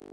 you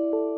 you